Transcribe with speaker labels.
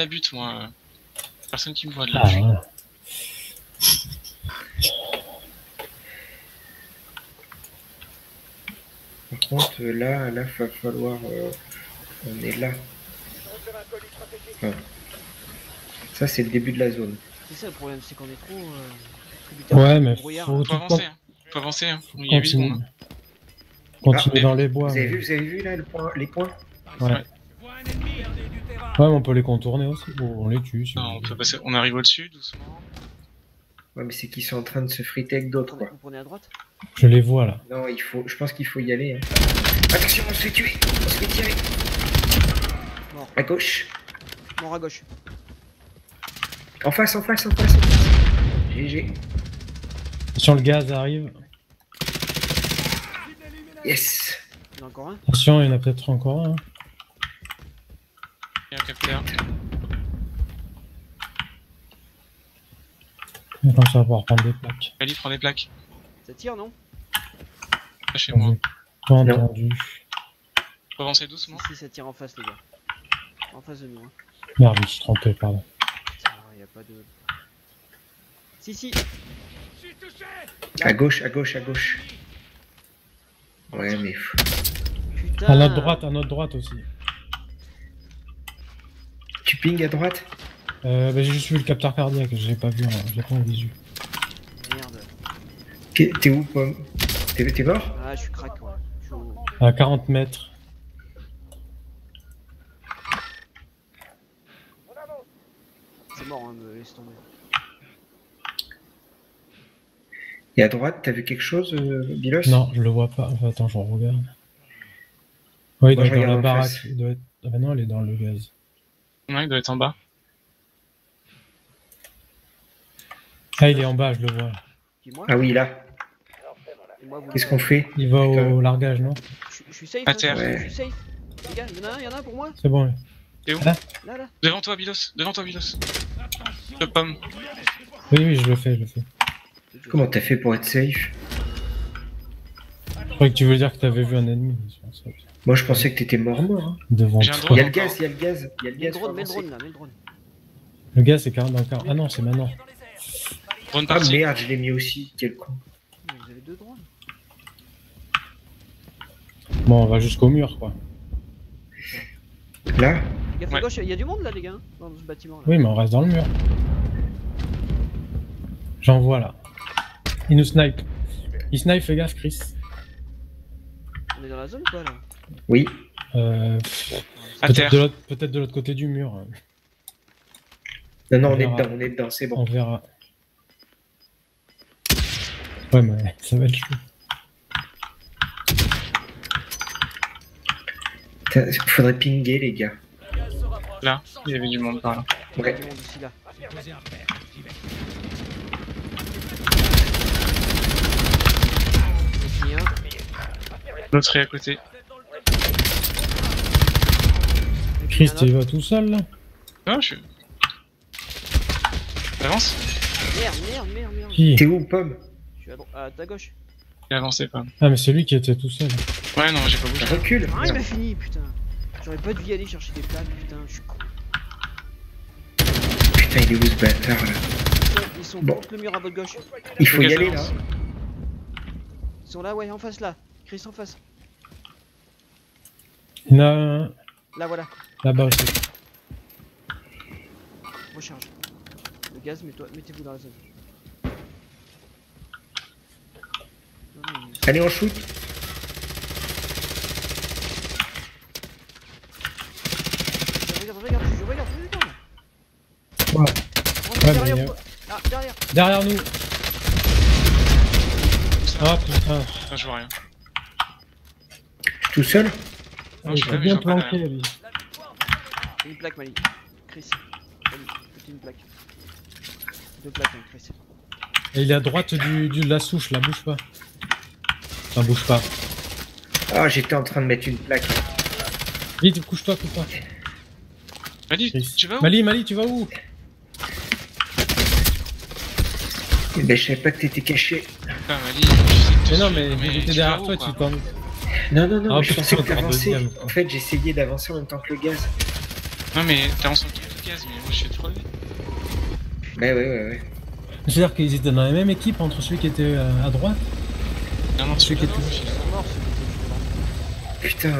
Speaker 1: la butte, moi. Personne qui me voit de
Speaker 2: Ah,
Speaker 1: là.
Speaker 2: ouais.
Speaker 3: Par contre, là, là, va falloir. euh, on est là. Ah. Ça, c'est le début de la zone.
Speaker 4: C'est ça le problème, c'est qu'on est trop. Euh,
Speaker 2: Ouais, mais
Speaker 4: brouillard.
Speaker 2: faut
Speaker 1: avancer, hein. Faut avancer, hein. Il y a 8
Speaker 2: continuer.
Speaker 1: secondes.
Speaker 2: Continuer
Speaker 1: Ah,
Speaker 2: dans les bois.
Speaker 3: Vous avez vu, vous avez vu là le point, les points
Speaker 2: Ouais. Ouais, mais on peut les contourner aussi. Bon, on les tue. si
Speaker 1: Non, on peut passer. On arrive au-dessus, doucement.
Speaker 3: Ouais, mais c'est qu'ils sont en train de se friter avec d'autres, quoi.
Speaker 4: vous prenez à droite?
Speaker 2: Je les vois là.
Speaker 3: Non, il faut, je pense qu'il faut y aller. hein. Attention, on se fait tuer On se fait tirer
Speaker 4: Mort.
Speaker 3: À gauche
Speaker 4: Mort à gauche.
Speaker 3: En face, en face, en face, en face GG.
Speaker 2: Attention, le gaz arrive.
Speaker 3: Yes
Speaker 4: Il y en a encore un?
Speaker 2: Attention, il y en a peut-être encore un.
Speaker 1: Il y a un capteur.
Speaker 2: Et Comme ça, on va pouvoir prendre des plaques.
Speaker 1: Ali, prends des plaques.
Speaker 4: Ça tire, non?
Speaker 1: Pas chez moi.
Speaker 2: Pas
Speaker 3: Non.
Speaker 2: entendu.
Speaker 1: Faut avancer doucement.
Speaker 4: Si, ça tire en face, les gars. En face de nous. Hein.
Speaker 2: Merde, je me suis trompé, pardon.
Speaker 4: Ah, y a pas de. Si, si
Speaker 3: À gauche, à gauche, à gauche. Ouais, mais...
Speaker 4: Putain
Speaker 2: À notre droite, à notre droite aussi.
Speaker 3: Tu ping à droite
Speaker 2: Euh, bah, j'ai juste vu le capteur cardiaque, je l'ai pas vu, hein, je l'ai pas en visu.
Speaker 4: Merde.
Speaker 3: T'es où, Pomme T'es mort?
Speaker 4: Ah, je suis crack, ouais. Au-
Speaker 2: À 40 mètres.
Speaker 4: C'est mort, hein, me laisse tomber.
Speaker 3: Et à droite, t'as vu quelque chose, euh, Bilos
Speaker 2: Non, je le vois pas. Enfin, attends, je regarde. Oui, il doit
Speaker 3: Moi, je
Speaker 2: être dans la baraque. Il doit être... Ah bah non, il est dans le gaz.
Speaker 1: Ouais, il doit être en bas.
Speaker 2: Ah, il est en bas, je le vois.
Speaker 3: Ah oui, là. Qu'est-ce qu'on fait
Speaker 2: Il va au largage, non
Speaker 4: Je, je suis safe,
Speaker 1: À
Speaker 4: hein,
Speaker 1: terre.
Speaker 4: je, suis safe. Les gars, y'en a un, y'en a un pour moi
Speaker 2: C'est bon, ouais.
Speaker 4: Là, là.
Speaker 1: Devant toi, Bilos. Devant toi, Bilos. Le pomme.
Speaker 2: Oui, oui, je le fais, je le fais.
Speaker 3: Comment t'as fait pour être safe
Speaker 2: Je croyais que tu veux dire que t'avais vu un ennemi.
Speaker 3: Moi, je pensais que t'étais mort-mort. Hein.
Speaker 2: Devant
Speaker 1: J'ai un
Speaker 2: toi.
Speaker 3: Il y a le gaz, il y a le gaz, il y a le
Speaker 4: Mets le
Speaker 3: gaz. faut
Speaker 4: drone, mets le
Speaker 3: avancer.
Speaker 4: drone là, mets le drone.
Speaker 2: Le gaz, c'est 40 dans le 40. Ah non, c'est maintenant.
Speaker 1: Drone
Speaker 3: Ah
Speaker 1: parti.
Speaker 3: merde, je l'ai mis aussi, quel con.
Speaker 4: Mais Vous avez deux drones.
Speaker 2: Bon, on va jusqu'au mur, quoi.
Speaker 3: Là
Speaker 1: Ouais.
Speaker 4: gauche, il y a du monde là, les gars, hein, dans ce bâtiment là.
Speaker 2: Oui, mais on reste dans le mur. J'en vois là. Il nous snipe. Il snipe, fais gaffe, Chris.
Speaker 4: On est dans la zone ou quoi là
Speaker 3: Oui.
Speaker 2: Euh, peut-être de l'autre peut-être de l'autre côté du mur. hein.
Speaker 3: Non, non,
Speaker 2: On
Speaker 3: on est dedans, on est dedans, c'est bon.
Speaker 2: On verra. Ouais, mais ça va être chaud.
Speaker 3: Faudrait pinguer, les gars.
Speaker 1: Là, il y avait du monde par là.
Speaker 3: Ouais.
Speaker 4: un.
Speaker 1: L'autre est à côté.
Speaker 4: J'en ai
Speaker 2: Chris, tu vas tout seul là
Speaker 1: Non, je suis. Avance.
Speaker 4: Merde, merde, merde, merde.
Speaker 2: Qui
Speaker 3: T'es où, Pomme
Speaker 4: Je suis à, à ta gauche.
Speaker 1: Il a avancé pas.
Speaker 2: Ah, mais c'est lui qui était tout seul.
Speaker 1: Ouais, non, j'ai pas bougé.
Speaker 3: Recule
Speaker 4: Ah, il m'a fini, putain. J'aurais pas dû y aller chercher des plaques, putain, je suis con.
Speaker 3: Putain, il est où ce bâtard là
Speaker 4: Ils sont,
Speaker 3: Bon.
Speaker 4: contre le mur à votre gauche.
Speaker 3: Il faut y aller là.
Speaker 4: Ils sont là, ouais, en face là. Chris en face.
Speaker 2: Il y en a un
Speaker 4: Là, voilà.
Speaker 2: Là-bas aussi.
Speaker 4: Recharge. Le gaz, mettez-vous dans la zone.
Speaker 3: Allez, on shoot.
Speaker 4: Je regarde, regarde, je regarde, je regarde.
Speaker 2: Ouais. Ouais,
Speaker 4: derrière vous. Ah, derrière.
Speaker 2: Derrière nous Ah putain
Speaker 1: Putain, je vois rien.
Speaker 3: Je suis tout seul
Speaker 1: Non,
Speaker 2: Il
Speaker 1: je
Speaker 2: bien planqué lui.
Speaker 4: Une plaque, Mali. Chris. Mali, une plaque. Deux plaques, hein, Chris.
Speaker 2: Et il est à droite du, du- de la souche, là, bouge pas. Ça bouge pas.
Speaker 3: Ah, j'étais en train de mettre une plaque.
Speaker 2: Vite, couche-toi, couche-toi.
Speaker 1: Mali,
Speaker 2: Chris.
Speaker 1: tu vas où
Speaker 2: Mali, Mali, tu vas où
Speaker 3: Eh Ben, je savais pas que t'étais caché.
Speaker 1: Putain, Mali, je sais que tu
Speaker 2: Mais non,
Speaker 1: suis,
Speaker 2: mais j'étais derrière
Speaker 1: vas
Speaker 2: toi, tu t'en.
Speaker 3: Non, non, non,
Speaker 2: Ah,
Speaker 3: mais je pensais que t'avançais. En fait, j'essayais d'avancer en même temps que le gaz.
Speaker 1: Non, mais t'es en dessous. cases, mais moi je suis trop
Speaker 3: Ouais, ouais, ouais, ouais.
Speaker 2: C'est-à-dire qu'ils étaient dans la même équipe entre celui qui était euh, à droite
Speaker 1: Non, non,
Speaker 2: Celui qui était-
Speaker 4: devant.
Speaker 3: Putain,